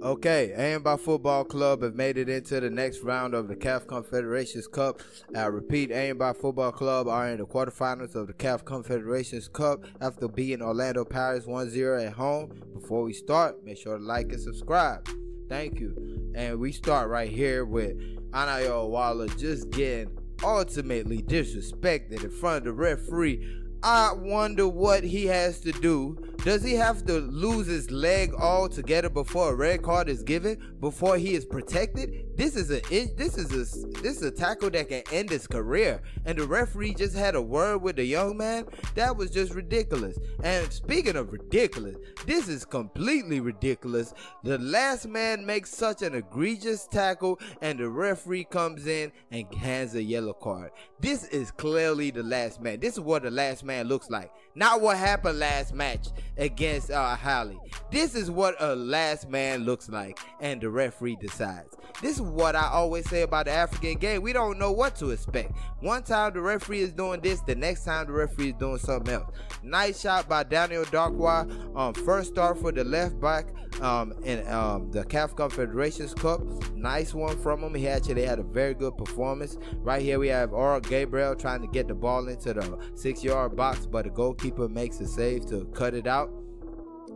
Okay, Enyimba Football Club have made it into the next round of the CAF Confederations Cup. I repeat, Enyimba Football Club are in the quarterfinals of the CAF Confederations Cup after beating Orlando Pirates 1-0 at home. Before we start, make sure to like and subscribe. Thank you. And we start right here with Anayo Iwuala just getting ultimately disrespected in front of the referee I wonder what he has to do. Does he have to lose his leg altogether before a red card is given? Before he is protected? This is a this is a this is a tackle that can end his career. And the referee just had a word with the young man. That was just ridiculous. And speaking of ridiculous, this is completely ridiculous. The last man makes such an egregious tackle, and the referee comes in and hands a yellow card. This is clearly the last man. This is what the last man looks like. Not what happened last match against uh, Holly. This is what a last man looks like, and the referee decides. This is what I always say about the African game. We don't know what to expect. One time the referee is doing this, the next time the referee is doing something else. Nice shot by Daniel Darkwa. Um, first start for the left back um, in um, the CAF Confederations Cup. Nice one from him. He actually had a very good performance. Right here we have Oral Gabriel trying to get the ball into the six-yard box, but the goalkeeper makes a save to cut it out.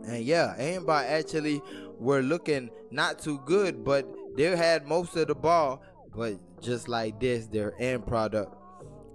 And yeah, Enyimba actually were looking not too good, but they had most of the ball. But just like this, their end product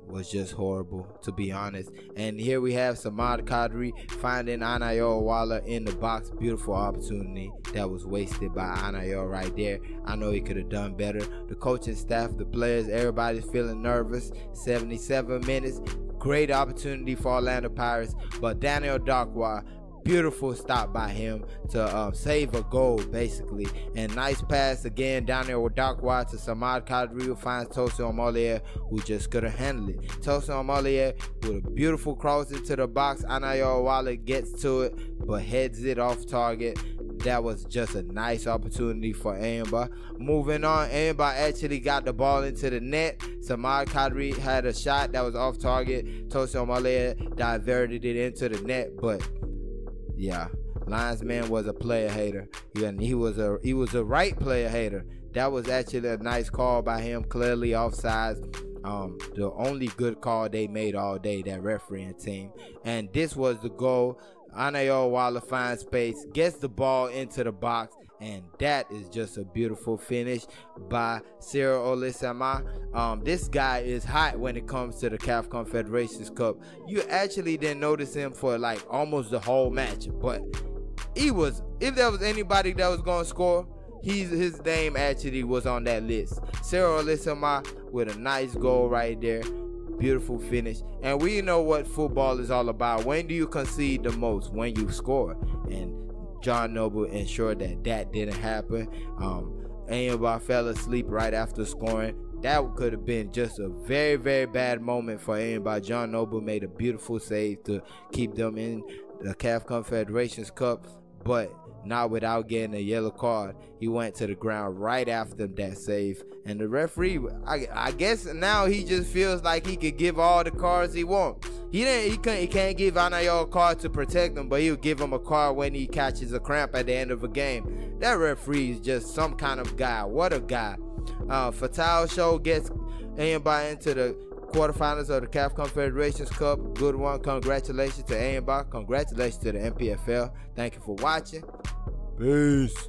was just horrible, to be honest. And here we have Samad Kadri finding Anayo Iwuala in the box. Beautiful opportunity that was wasted by Anayo right there. I know he could have done better. The coaching staff, the players, everybody's feeling nervous. 77 minutes. Great opportunity for Orlando Pirates. But Daniel Darkwa beautiful stop by him to um, save a goal, basically. And nice pass again down there with Darkwa to Samad Kadri, who finds Tosin Omoyele, who just couldn't handle it. Tosin Omoyele with a beautiful cross into the box. Anayo Iwuala gets to it, but heads it off target that was just a nice opportunity for Amber. Moving on, Amber actually got the ball into the net. Samad Kadri had a shot that was off target. Tosin Omoyele diverted it into the net, but yeah, Linesman was a player hater. He, he was a he was a right player hater. That was actually a nice call by him. Clearly offsides. Um, the only good call they made all day, that refereeing team. And this was the goal. Anayo Iwuala finds space, gets the ball into the box, and that is just a beautiful finish by Cyril Olisema. Um, this guy is hot when it comes to the CAF Confederations Cup. You actually didn't notice him for like almost the whole match, but he was. If there was anybody that was gonna score, he's his name actually was on that list. Cyril Olisema with a nice goal right there. Beautiful finish. And we know what football is all about. When do you concede the most? When you score. And John Noble ensured that that didn't happen. Um, fell asleep right after scoring. That could have been just a very, very bad moment for Enyimba. John Noble made a beautiful save to keep them in the CAF Confederations Cup, but not without getting a yellow card. He went to the ground right after that save. And the referee, I, I guess now he just feels like he could give all the cards he wants. He didn't. He can't. He can't give Anayo a card to protect him, but he'll give him a card when he catches a cramp at the end of a game. That referee is just some kind of guy. What a guy! Uh, Fatal Show gets Enyimba into the quarterfinals of the CAF Confederations Cup. Good one. Congratulations to Enyimba. Congratulations to the NPFL. Thank you for watching. Peace.